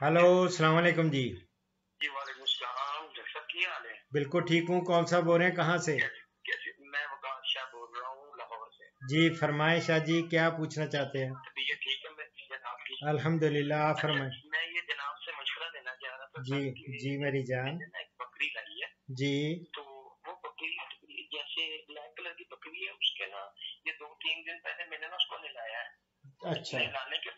Hello السلام علیکم جی۔ جی وعلیکم السلام۔ ڈاکٹر کی حال ہے؟ بالکل ٹھیک ہوں۔ کون سا بول رہے ہیں؟ کہاں سے؟ میں وقار شاہ بول رہا ہوں لاہور سے۔ جی فرمائیں شاہ جی کیا پوچھنا چاہتے ہیں؟ طبیعت ٹھیک ہے؟ جناب کی الحمدللہ آپ فرمائیں۔ میں یہ جناب سے مشورہ دینا چاہ رہا تھا جی جی میری جان۔ میں ایک بکری لائی ہے۔ جی۔ تو وہ بکری جیسے بلیک کلر کی بکری ہے اس کے نا یہ دو تین دن پہلے میں نے نا اس کو نلایا ہے۔ اچھا۔ نلانے کے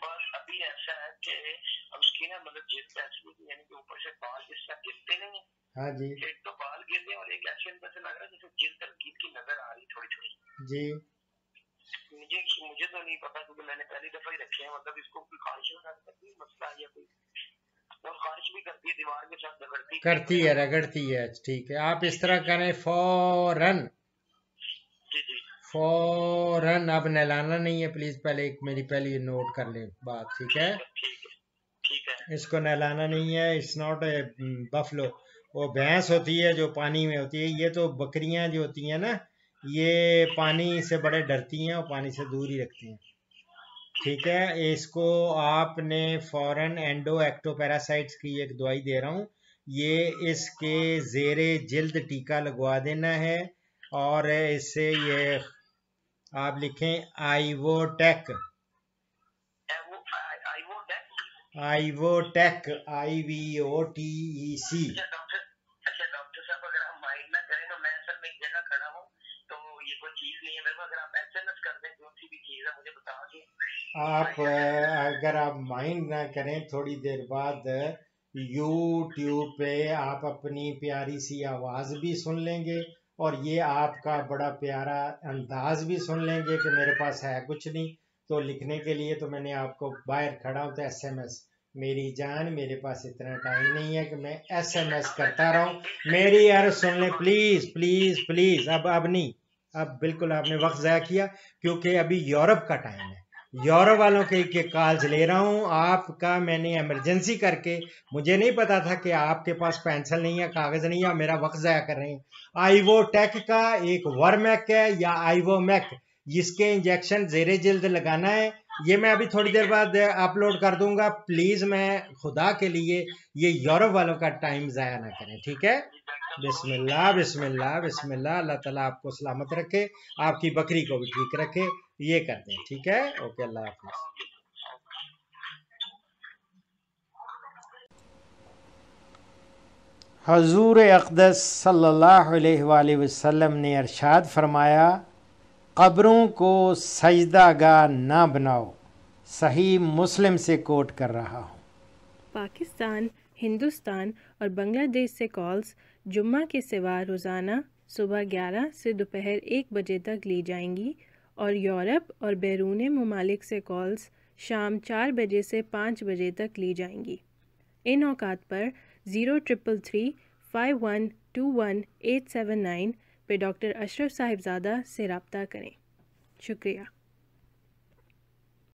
کی نا مطلب ایسی یعنی کہ اوپر سے بال طرح گرتے نہیں ہیں۔ ہاں جی۔ ایک تو بال گر گئے اور ایک اندر سے لگ رہا ہے جیسے ترکیب کی نظر آ رہی تھوڑی تھوڑی۔ جی۔ مجھے مجھے تو نہیں پتا کیونکہ میں نے پہلی دفعہ ہی رکھے ہیں مطلب اس کو کوئی خارش وغیرہ کرتی ہے مسئلہ یا کوئی اور خارش بھی کرتی ہے دیوار کے ساتھ رگڑتی کرتی ہے رگڑتی ہے ٹھیک ہے۔ آپ اس طرح کریں فوراً۔ جی جی۔ فوراً۔ اب نہلانا نہیں ہے پلیز پہلے ایک میری پہلی نوٹ کر لیں بات ٹھیک ہے ٹھیک ہے ٹھیک ہے اس کو نہلانا نہیں ہے اٹس ناٹ اے بفلو وہ بھینس ہوتی ہے جو پانی میں ہوتی ہے، یہ تو بکریاں جو ہوتی ہیں نا، یہ پانی سے بڑے ڈرتی ہیں اور پانی سے دور ہی رکھتی ہیں۔ ٹھیک ہے، اس کو آپ نے فوراً اینڈو ایکٹو پیراسائٹس کی ایک دوائی دے رہا ہوں۔ یہ اس کے زیر جلد ٹیکا لگوا دینا ہے اور اس سے یہ آپ لکھیں آئیوو ٹیک اے وہ آئی وہ ڈیک آئیوو ٹیک آئی وی او ٹی ای سی اچھا ڈاکٹر ڈاکٹر صاحب اگر آپ مائنڈ نہ کریں تو میں اصل میں ایک جگہ کھڑا ہوں تو یہ کوئی چیز نہیں ہے۔ میرے کو اگر آپ ایس ایم ایس کر دیں جو سی بھی چیز ہے مجھے بتا دیں آپ اگر آپ مائنڈ نہ کریں تھوڑی دیر بعد یوٹیوب پہ آپ اپنی پیاری سی آواز بھی سن لیں گے اور یہ آپ کا بڑا پیارا انداز بھی سن لیں گے کہ میرے پاس ہے کچھ نہیں۔ تو لکھنے کے لیے تو میں نے آپ کو باہر کھڑا ہوں تو ایس ایم ایس میری جان میرے پاس اتنا ٹائم نہیں ہے کہ میں ایس ایم ایس کرتا رہوں. میری عرض سن لیں. پلیز پلیز پلیز اب اب نہیں. اب بالکل آپ نے وقت ضائع کیا کیونکہ ابھی یورپ کا ٹائم ہے. یورپ والوں کے کے کالز لے رہا ہوں. آپ کا میں نے ایمرجنسی کر کے مجھے نہیں پتا تھا کہ آپ کے پاس پینسل نہیں ہے، کاغذ نہیں ہے اور میرا وقت ضائع کر رہے ہیں. آئیوو ٹیک کا ایک ورمیک ہے یا آئیوو میک جس کے انجیکشن زیر جلد لگانا ہے۔ یہ میں ابھی تھوڑی دیر بعد اپلوڈ کر دوں گا۔ پلیز میں خدا کے لیے یہ یورپ والوں کا ٹائم ضائع نہ کریں، ٹھیک ہے؟ بسم اللہ بسم اللہ بسم اللہ اللہ تعالیٰ آپ کو سلامت رکھے، آپ کی بکری کو بھی ٹھیک رکھے۔ یہ کر دیں، ٹھیک ہے؟ اوکے اللہ حافظ۔ حضور اقدس صلی اللہ علیہ وآلہ وسلم نے ارشاد فرمایا قبروں کو سجدہ گاہ نہ بناؤ، صحیح مسلم سے کوٹ کر رہا ہوں۔ پاکستان، ہندوستان اور بنگلہ دیش سے کالز جمعہ کے سوا روزانہ صبح گیارہ سے دوپہر ایک بجے تک لی جائیں گی اور یورپ اور بیرون ممالک سے کالز شام چار بجے سے پانچ بجے تک لی جائیں گی۔ ان اوقات پر zero triple three, five one, two one, eight seven nine پہ ڈاکٹر اشرف صاحبزادہ سے رابطہ کریں۔ شکریہ۔